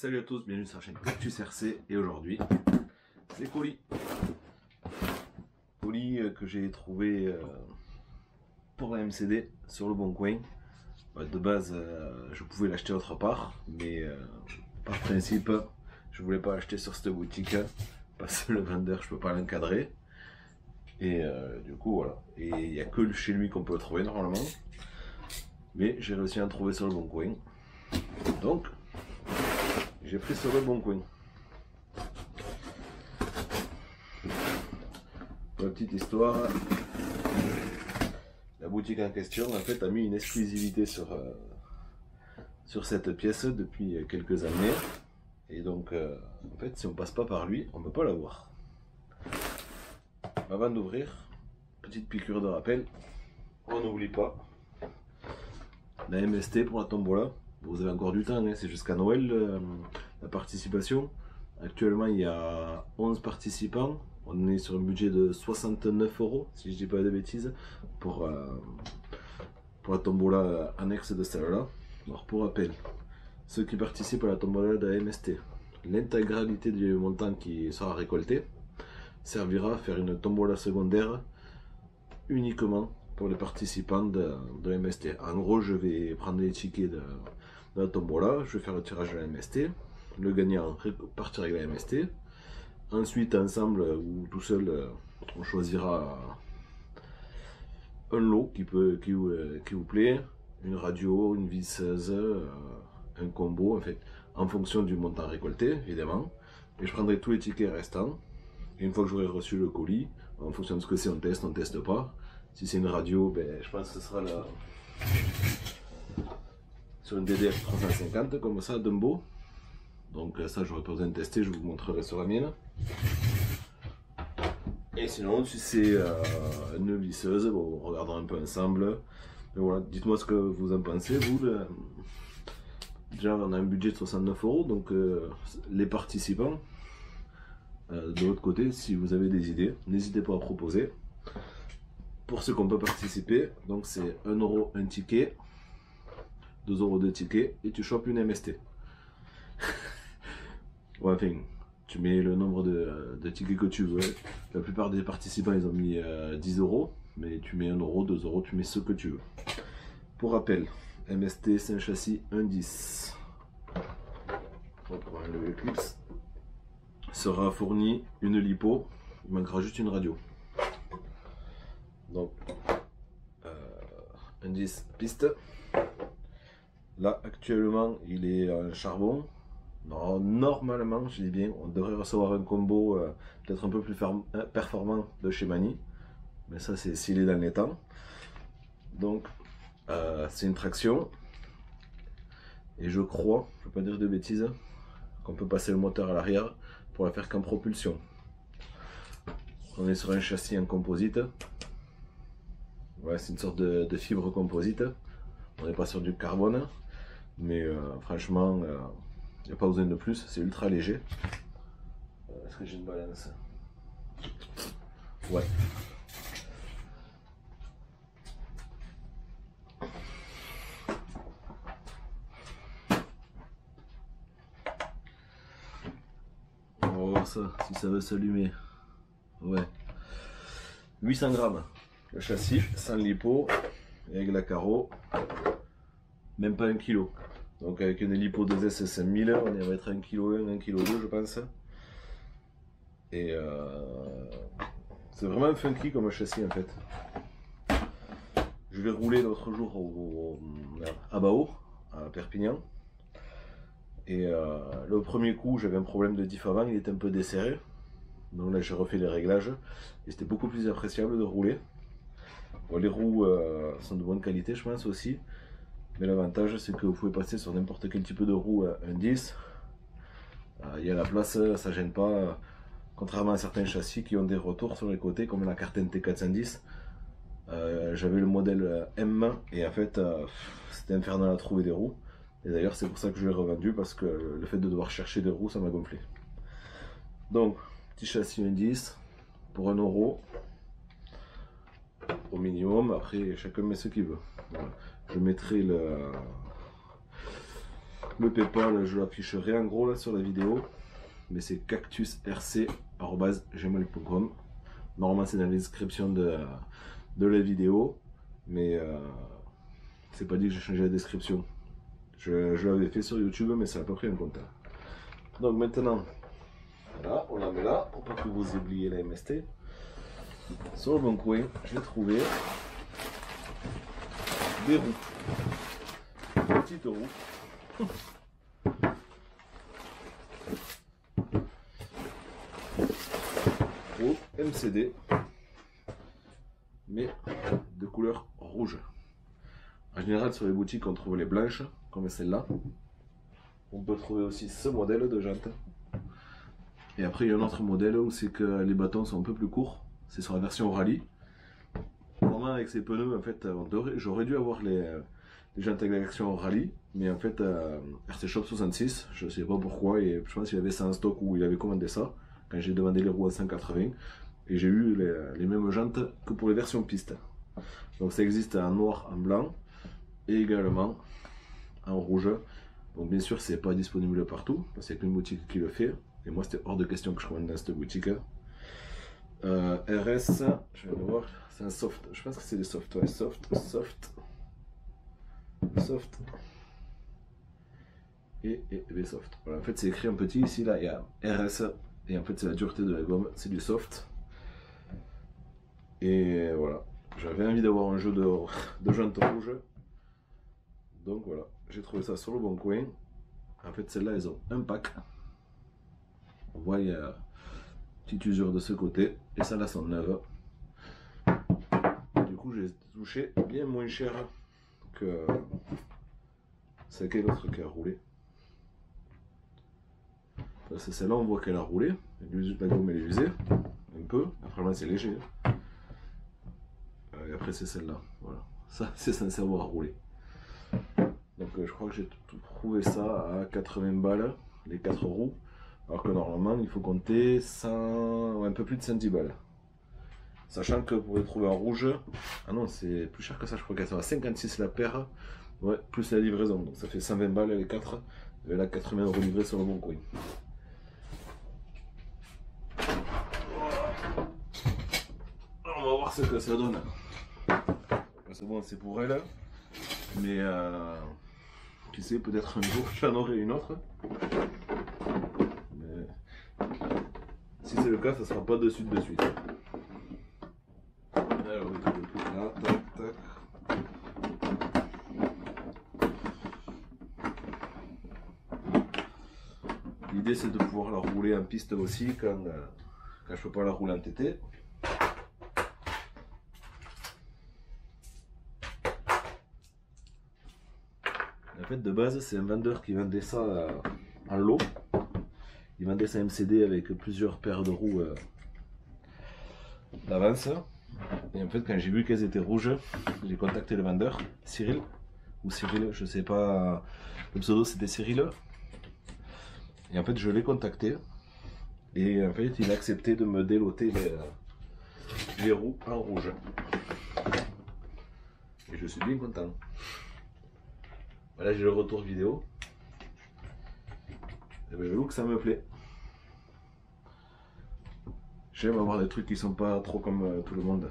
Salut à tous, bienvenue sur la chaîne Cactus RC et aujourd'hui c'est colis. Colis euh, que j'ai trouvé euh, pour la MCD sur le bon coin. Bah, de base euh, je pouvais l'acheter autre part mais par principe je voulais pas l'acheter sur cette boutique parce que le vendeur je peux pas l'encadrer. Et du coup voilà. Et il n'y a que chez lui qu'on peut le trouver normalement. Mais j'ai réussi à en trouver sur le bon coin. Donc j'ai pris sur le bon coin. Pour la petite histoire, la boutique en question en fait a mis une exclusivité sur, euh, sur cette pièce depuis quelques années. Et donc euh, en fait si on passe pas par lui, on ne peut pas l'avoir. Avant d'ouvrir, petite piqûre de rappel, on n'oublie pas la MST pour la tombola. Vous avez encore du temps, hein. c'est jusqu'à Noël euh, la participation. Actuellement, il y a 11 participants. On est sur un budget de 69 euros, si je dis pas de bêtises, pour, euh, pour la tombola annexe de celle-là. Alors, pour rappel, ceux qui participent à la tombola de la MST, l'intégralité du montant qui sera récolté servira à faire une tombola secondaire uniquement pour les participants de, de MST. En gros, je vais prendre les tickets de, la tombola, je vais faire le tirage de la MST, le gagnant partira avec la MST, ensuite ensemble ou tout seul on choisira un lot qui, peut, qui, euh, vous plaît, une radio, une visseuse, euh, un combo en fait, en fonction du montant récolté évidemment, et je prendrai tous les tickets restants, et une fois que j'aurai reçu le colis, en fonction de ce que c'est on teste, on teste pas, si c'est une radio, ben, je pense que ce sera sur une DDF 350 comme ça, Dumbo. Donc euh, ça j'aurais pas besoin de tester, je vous montrerai sur la mienne. Et sinon si c'est euh, une visseuse, bon, on regardera un peu ensemble. Mais voilà, dites-moi ce que vous en pensez, vous. Déjà on a un budget de 69 euros, donc euh, les participants, de l'autre côté, si vous avez des idées, n'hésitez pas à proposer. Pour ceux qu'on peut participer, donc c'est 1 euro un ticket. 2 euros de ticket et tu chopes une MST. tu mets le nombre de, tickets que tu veux. La plupart des participants, ils ont mis 10 euh, euros, mais tu mets 1 euro, 2 euros, tu mets ce que tu veux. Pour rappel, MST, c'est un châssis 1.10. le Eclipse. Sera fourni une lipo, il manquera juste une radio. Donc, euh, 1.10 piste. Là, actuellement, il est en charbon. normalement, je dis bien, on devrait recevoir un combo euh, peut-être un peu plus euh, performant de chez Mani. Mais ça, c'est s'il est dans les temps. Donc, c'est une traction. Et je crois, je ne veux pas dire de bêtises, qu'on peut passer le moteur à l'arrière pour la faire qu'en propulsion. On est sur un châssis en composite. Ouais, c'est une sorte de, fibre composite. On n'est pas sur du carbone. Mais euh, franchement, il euh, n'y a pas besoin de plus, c'est ultra léger. Euh, est-ce que j'ai une balance? Ouais. On va voir ça, si ça veut s'allumer. Ouais. 800 grammes. Le châssis, sans lipo, avec la carreau, même pas un kilo. Donc avec une lipo 2S 5000, on va être 1 kg 1, 1 kg 2 je pense. Et euh, c'est vraiment funky comme châssis en fait. Je l'ai roulé l'autre jour à Bao, à Perpignan. Et euh, le premier coup, j'avais un problème de diff avant, il était un peu desserré. Donc là, j'ai refait les réglages. Et c'était beaucoup plus appréciable de rouler. Les roues euh, sont de bonne qualité, je pense aussi. Mais l'avantage, c'est que vous pouvez passer sur n'importe quel type de roue un 10. Euh, il y a la place, ça gêne pas. Contrairement à certains châssis qui ont des retours sur les côtés, comme la carte NT410. Euh, j'avais le modèle M et en fait, euh, c'était infernal à trouver des roues. Et d'ailleurs, c'est pour ça que je l'ai revendu parce que le fait de devoir chercher des roues, ça m'a gonflé. Donc, petit châssis 1.10 pour 1 euro au minimum. Après, chacun met ce qu'il veut je mettrai le, le PayPal, je l'afficherai en gros là sur la vidéo. Mais c'est cactusrc.gmail.com. Normalement, c'est dans la description de, de la vidéo. Mais euh, c'est pas dit que j'ai changé la description. Je, l'avais fait sur YouTube, mais ça n'a pas pris un compte. Donc maintenant, voilà, on la met là pour pas que vous oubliez la MST. Sur le bon coin, j'ai trouvé des roues. Petites roues. Roues MCD, mais de couleur rouge. En général, sur les boutiques, on trouve les blanches, comme celle-là. On peut trouver aussi ce modèle de jante. Et après, il y a un autre modèle où c'est que les bâtons sont un peu plus courts. C'est sur la version rallye. Normalement, avec ces pneus, en fait, j'aurais dû avoir les, les jantes avec la version rallye. Mais en fait, euh, RC Shop 66, je ne sais pas pourquoi, et je pense qu'il avait ça en stock ou il avait commandé ça quand j'ai demandé les roues à 180. Et j'ai eu les, mêmes jantes que pour les versions piste. Donc ça existe en noir, en blanc et également en rouge. Donc bien sûr, c'est pas disponible partout a qu'une boutique qui le fait. Et moi, c'était hors de question que je commande dans cette boutique. Euh, RS, je vais voir, c'est un soft. Je pense que c'est des soft, ouais, soft, soft, soft et, et, soft. En fait, c'est écrit en petit ici, là, il y a RS et en fait, c'est la dureté de la gomme, c'est du soft. Et voilà, j'avais envie d'avoir un jeu de, de jantes rouges. Donc voilà, j'ai trouvé ça sur le bon coin. En fait, celles-là, elles ont un pack. On voit, il y a petite usure de ce côté. Et ça, là, sont neuves. Du coup, j'ai touché bien moins cher que celle qui l'autre qui a roulé. C'est celle-là, on voit qu'elle a roulé. La gomme, elle est usée. Un peu. Après, c'est léger. Euh, et après, c'est celle-là. Voilà. Ça, c'est censé avoir roulé. Donc euh, je crois que j'ai trouvé ça à 80 balles, les 4 roues. Alors que normalement il faut compter 100, un peu plus de 110 balles. Sachant que pour les trouver en rouge, ah non c'est plus cher que ça, je crois qu'elles sont à 56 la paire, ouais, plus la livraison. Donc ça fait 120 balles les 4, et là 80 euros livrés sur le bon coin. on va voir ce que ça donne. C'est bon, c'est pour elle. Mais euh, qui sait, peut-être un jour j'en aurai une autre. Mais si c'est le cas, ça sera pas de suite de suite. L'idée c'est de pouvoir la rouler en piste aussi quand, euh, quand je peux pas la rouler en TT. fait, de base, c'est un vendeur qui vendait ça en lot. Il vendait sa MCD avec plusieurs paires de roues euh, d'avance. Et en fait, quand j'ai vu qu'elles étaient rouges, j'ai contacté le vendeur, Cyril, ou Cyril, je sais pas, le pseudo c'était Cyril. Et en fait, je l'ai contacté. Et en fait, il a accepté de me déloter les, les roues en rouge. Et je suis bien content. Voilà, j'ai le retour vidéo. Et ben, j'avoue que ça me plaît. J'aime avoir des trucs qui sont pas trop comme euh, tout le monde.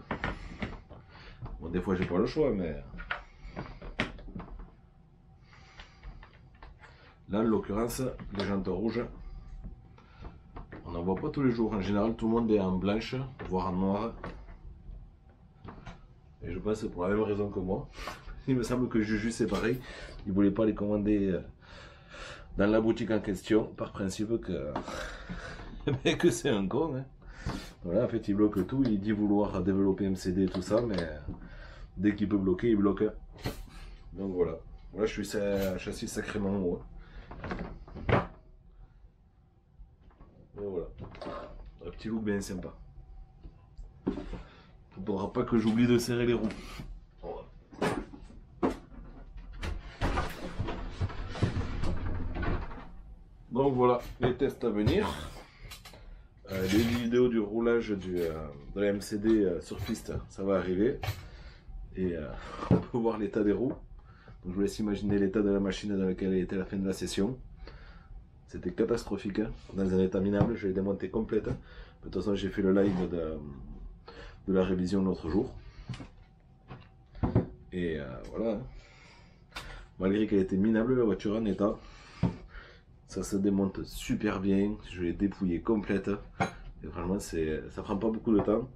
Bon, des fois j'ai pas le choix, mais. Là, en l'occurrence, les jantes rouges, on n'en voit pas tous les jours. En général, tout le monde est en blanche, voire en noir. Et je pense pour la même raison que moi. Il me semble que Juju c'est pareil. Il voulait pas les commander euh, dans la boutique en question, par principe que, que c'est un con. Hein. Voilà, en fait, il bloque tout. Il dit vouloir développer MCD et tout ça, mais dès qu'il peut bloquer, il bloque. Donc voilà. Voilà, je suis un châssis sacrément haut. Hein. Et voilà. Un petit look bien sympa. Il ne faudra pas que j'oublie de serrer les roues. Donc voilà, les tests à venir. Euh, les vidéos du roulage du, euh, de la MCD euh, sur piste, ça va arriver. Et on peut voir l'état des roues. Donc je vous laisse imaginer l'état de la machine dans lequel elle était à la fin de la session. C'était catastrophique, hein. dans un état minable, je l'ai démonté complète. De toute façon, j'ai fait le live de, de la révision l'autre jour. Et voilà. Hein. Malgré qu'elle était minable, la voiture en état, ça se démonte super bien. Je l'ai dépouillé complète. Et franchement, ça prend pas beaucoup de temps.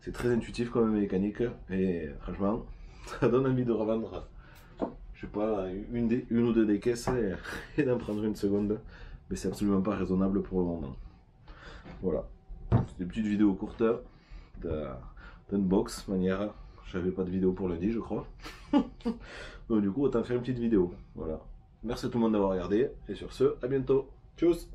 C'est très intuitif comme mécanique. Et franchement, ça donne envie de revendre, je sais pas, une, une ou deux des caisses et, d'en prendre une seconde. Mais c'est absolument pas raisonnable pour le moment. Voilà. C'est une petite vidéo courte d'unbox manière. J'avais pas de vidéo pour lundi, je crois. Donc du coup, autant faire une petite vidéo. Voilà. Merci à tout le monde d'avoir regardé. Et sur ce, à bientôt. Tchuss